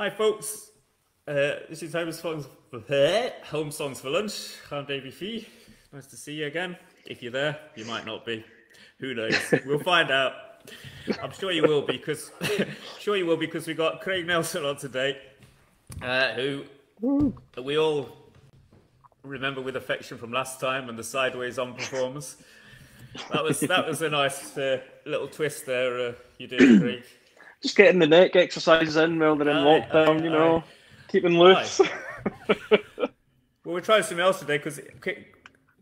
Hi, folks. Uh, this is Home Songs, Home Songs for Lunch. I'm Davey Fee. Nice to see you again. If you're there, you might not be. Who knows? We'll find out. I'm sure you will because sure you will because we got Craig Nelson on today, uh, who we all remember with affection from last time and the sideways on performance. That was that was a nice uh, little twist there. Uh, you did, Craig. Just getting the neck exercises in while they're in Aye, lockdown, aye, you know, aye. keeping loose. Well, we're trying something else today because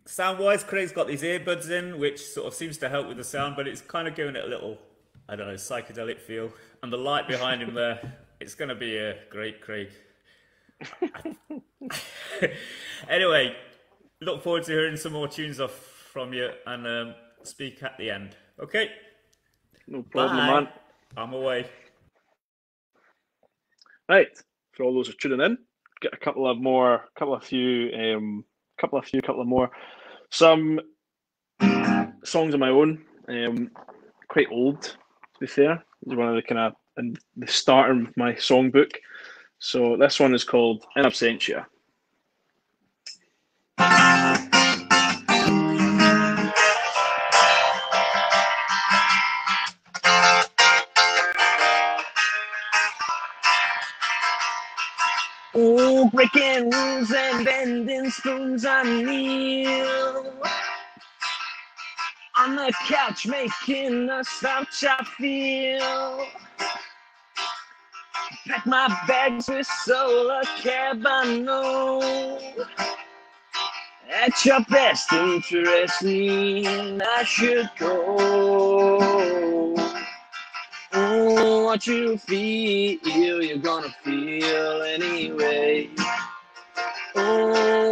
sound wise, Craig's got these earbuds in, which sort of seems to help with the sound, but it's kind of giving it a little, I don't know, psychedelic feel. And the light behind him there, it's going to be a great Craig. anyway, look forward to hearing some more tunes off from you and um, speak at the end. Okay, no problem, bye. man. I'm away. Right, for all those who are tuning in, get a couple of more, couple of few, um, couple of few, couple of more, some songs of my own, um, quite old to be fair. It's one of the kind of and the starter of my songbook. So this one is called In Absentia. And bending spoons, I kneel on the couch, making a slouch. I feel. Pack my bags with solar cab, I know. At your best interest, mean I should go. Oh, what you feel, you're gonna feel anyway.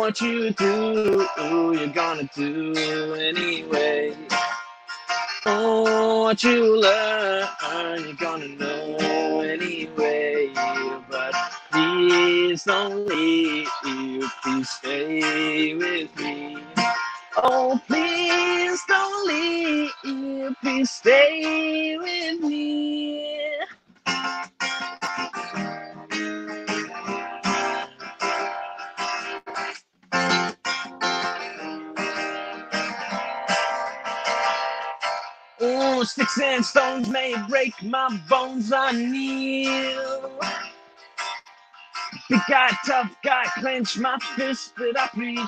What you do, you're gonna do anyway. Oh, what you learn, you're gonna know anyway. But please don't leave, please stay with me. Oh, please don't leave, please stay with me. Oh, sticks and stones may break my bones, I kneel. Big guy, tough guy, clench my fist, but I pretend.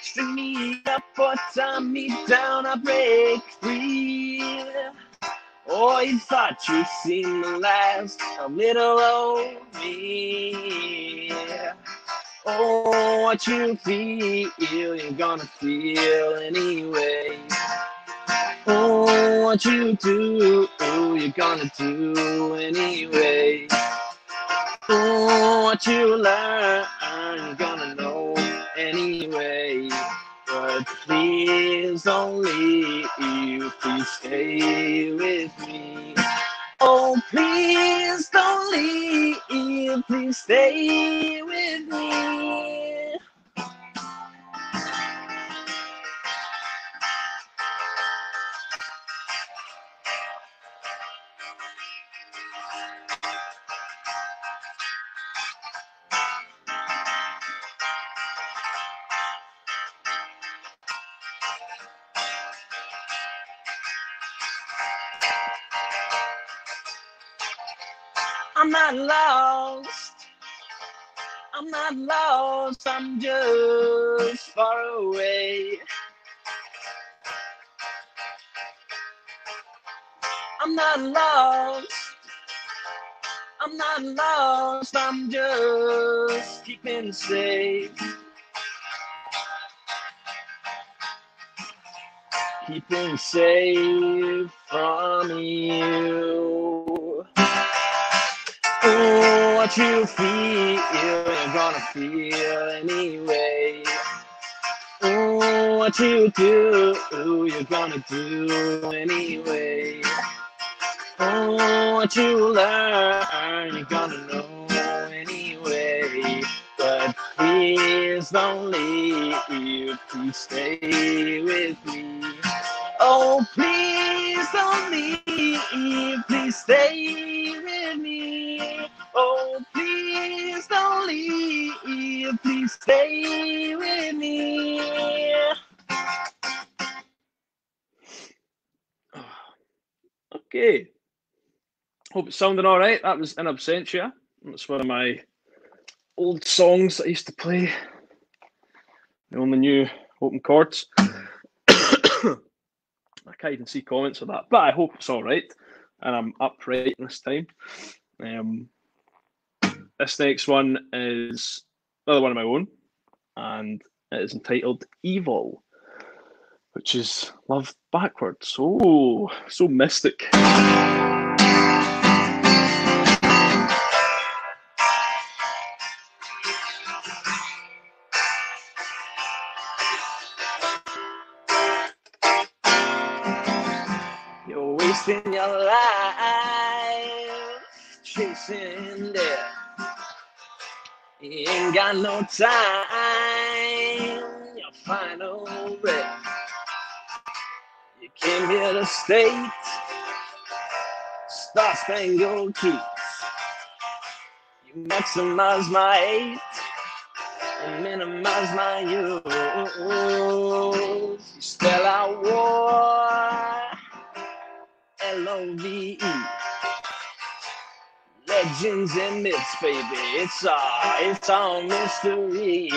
String me up or tie me down, I break free. Oh, you thought you'd seen the last of little old me. Oh, what you feel, you're gonna feel anyway. Oh, what you do, oh, you're gonna do anyway. Oh, what you learn, you're gonna know anyway. But please don't leave, please stay with me. Oh, please don't leave, please stay with me. I'm not lost. I'm not lost. I'm just far away. I'm not lost. I'm not lost. I'm just keeping safe. Keeping safe from you. Oh, what you feel, you're gonna feel anyway. Oh, what you do, you're gonna do anyway. Oh, what you learn, you're gonna know anyway. But please don't leave, please stay with me. Oh, please don't leave, please stay with Oh, please don't leave. Please stay with me. Okay. Hope it's sounding all right. That was In Absentia. That's one of my old songs that I used to play. I only new open chords. I can't even see comments of that, but I hope it's all right and I'm upright this time. Um, this next one is another one of my own, and it is entitled Evil, which is love backwards. Oh, so mystic. You're wasting your life chasing death. You ain't got no time. Your final breath. You came here to state Star Spangled Keys. You maximize my hate and minimize my use. You spell out war. L-O-V-E. Legends and myths, baby. It's all, it's all mystery.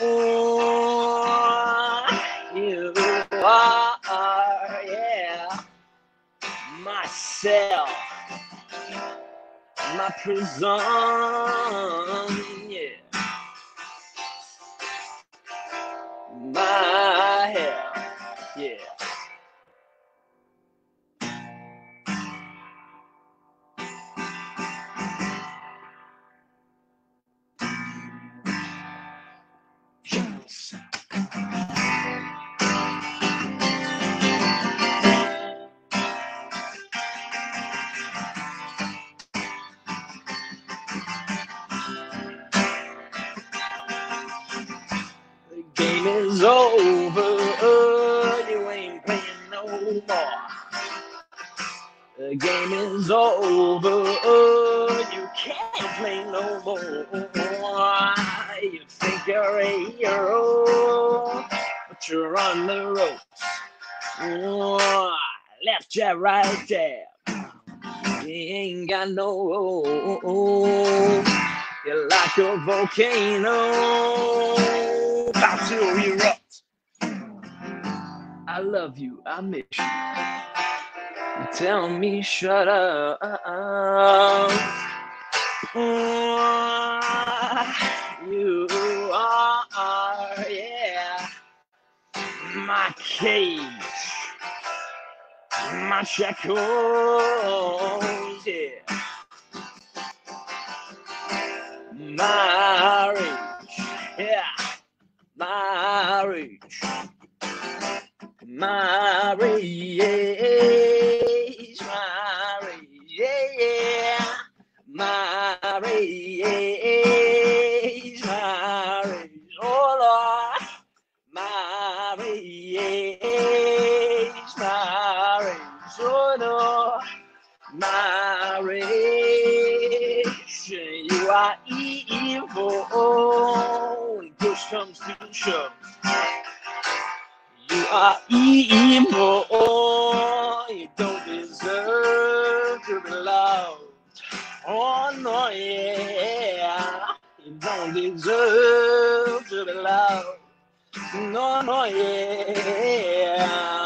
Oh, you are, yeah, myself, my prison, The game is over. You can't play no more. You think you're a hero, but you're on the ropes. Left jab, right jab. You ain't got no. You're like a volcano about to erupt. I love you, I miss you. Tell me shut up. You are, yeah, my cage, my shackles, yeah. Marriage, you are evil. When push comes to shove, you are evil. You don't deserve to be loved. Oh no, yeah, you don't deserve to be loved. No, no, yeah.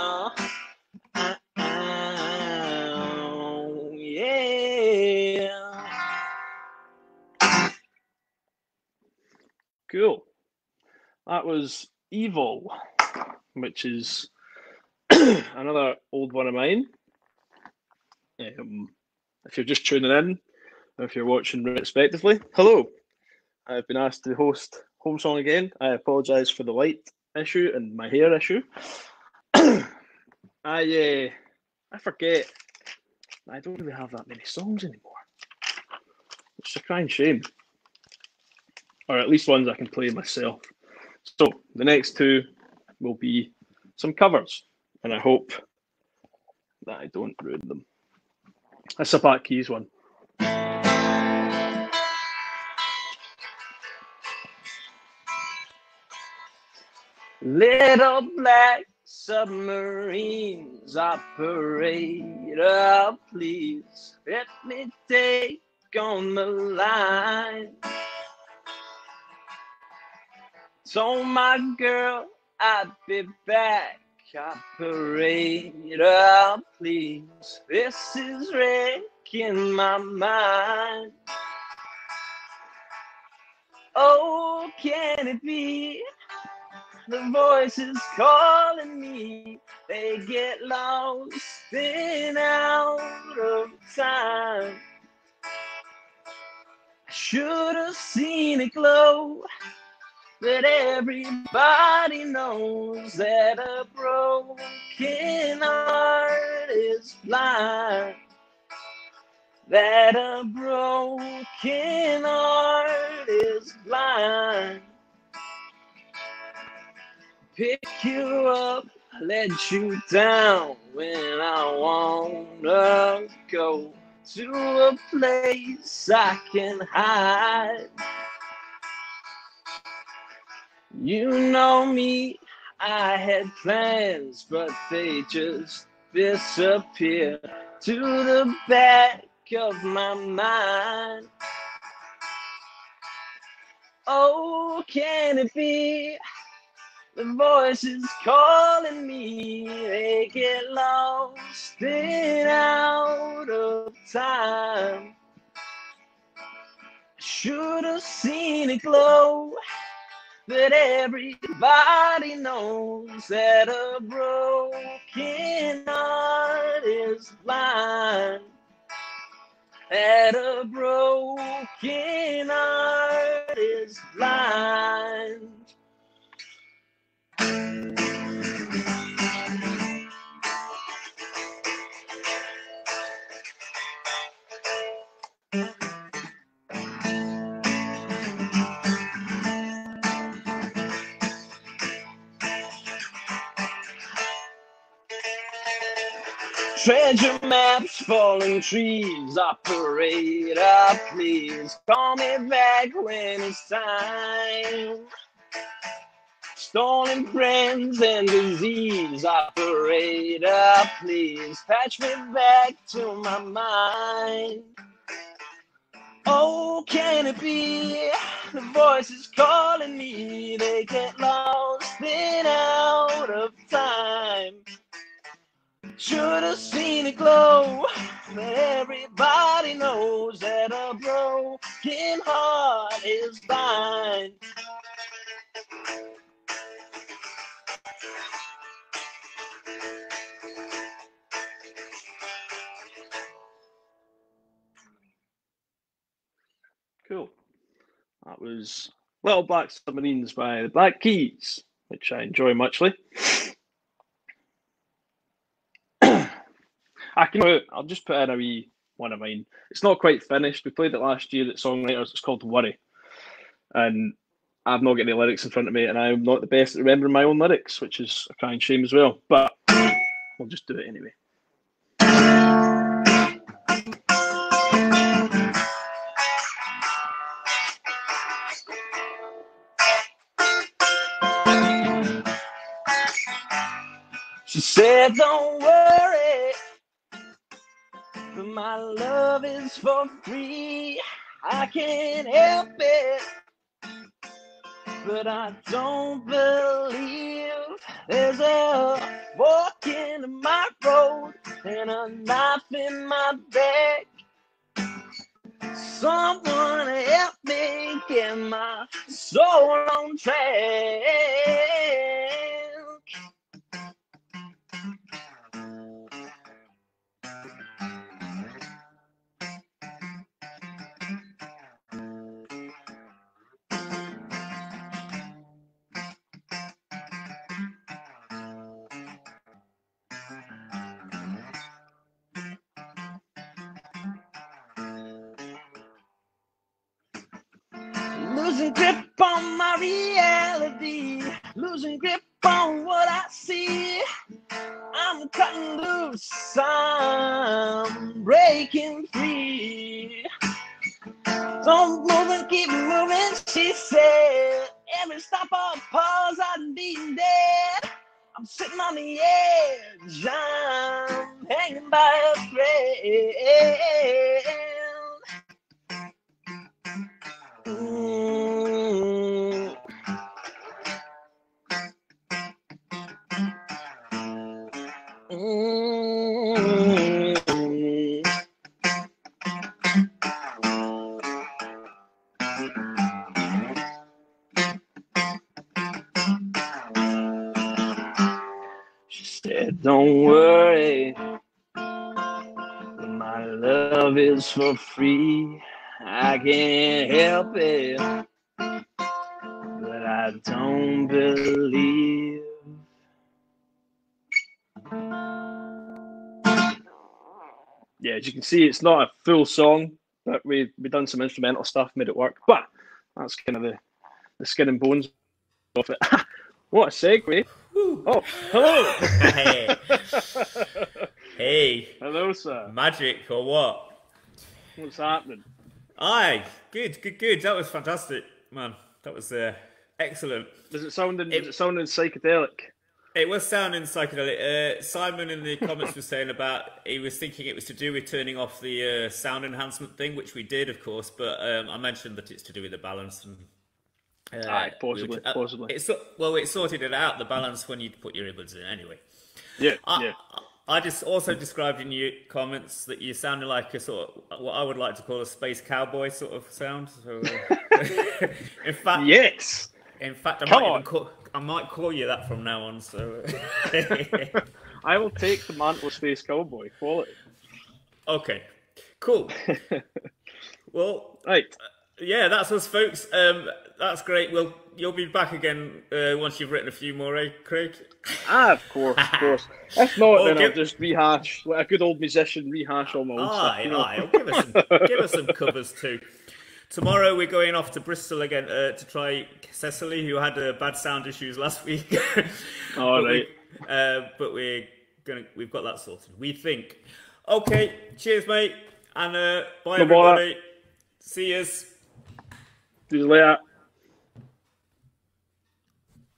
Cool. That was Evil, which is another old one of mine. Um, if you're just tuning in, if you're watching respectively, hello. I've been asked to host Home Song again. I apologise for the light issue and my hair issue. I uh, I forget. I don't really have that many songs anymore. It's a crying shame. Or at least ones I can play myself. So the next two will be some covers, and I hope that I don't ruin them. That's a Black Keys one. Little black submarines operator, please let me take on the line. Told my girl I'd be back, operator, please. This is wrecking my mind. Oh, can it be? The voices calling me, they get lost in out of time. I should have seen it glow, but everybody knows that a broken heart is blind. That a broken heart is blind pick you up, let you down when I wanna go to a place I can hide. You know me, I had plans, but they just disappear to the back of my mind. Oh, can it be? The voices calling me, they get lost in out of time. Should have seen it glow, but everybody knows that a broken heart is blind. That a broken heart is blind. Treasure maps, falling trees, operator, please call me back when it's time. Stolen friends and disease, operator, please patch me back to my mind. Oh, can it be? The voices calling me, they get lost in out of time. Should have seen it glow, everybody knows that a broken heart is blind. Cool. That was Little Black Submarines by the Black Keys, which I enjoy muchly. I can. I'll just put in a wee one of mine. It's not quite finished. We played it last year at Songwriters. It's called Worry, and I've not got the lyrics in front of me, and I'm not the best at remembering my own lyrics, which is a crying shame as well. But we'll just do it anyway. She said, Don't worry, love is for free. I can't help it, but I don't believe there's a fork in my road and a knife in my back. Someone help me get my soul on track. Losing grip on what I see. I'm cutting loose, I'm She said, Don't worry, my love is for free. I can't help it, but I don't believe. Yeah, as you can see, it's not a full song, but we we done some instrumental stuff, made it work. But that's kind of the the skin and bones of it. what a segue! Oh, hello, Hey, hey, hello, sir. magic or what? What's happening? Aye, good, good, good. That was fantastic, man. That was uh, excellent. Does it sounding? It- Does it sounding psychedelic? It was sounding psychedelic. Uh, Simon in the comments was saying about he was thinking it was to do with turning off the uh, sound enhancement thing, which we did, of course. But um, I mentioned that it's to do with the balance and. Uh, Aye, possibly, uh, possibly. It's, well, it sorted it out the balance when you put your earbuds in. Anyway, Yeah, I, yeah. I just also described in your comments that you sounded like a sort of what I would like to call a space cowboy sort of sound. So, uh, in fact, Yes. in fact, I Come might on. even call, I might call you that from now on. So, I will take the mantle space cowboy quality. okay, cool. Well, Right. yeah, that's us, folks. Um, that's great. Well, you'll be back again uh, once you've written a few more, eh, Craig? Ah, of course, of course. If not, Oh, then I'll just rehash, like a good old musician, rehash all my old stuff. Aye, aye. Give us some, give us some covers too. Tomorrow we're going off to Bristol again uh, to try Cecily, who had uh, bad sound issues last week. All But We, uh, but we're gonna we've got that sorted. We think. Okay. Cheers, mate, and uh, bye bother. everybody. See yous. See you later.